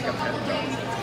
like a pet.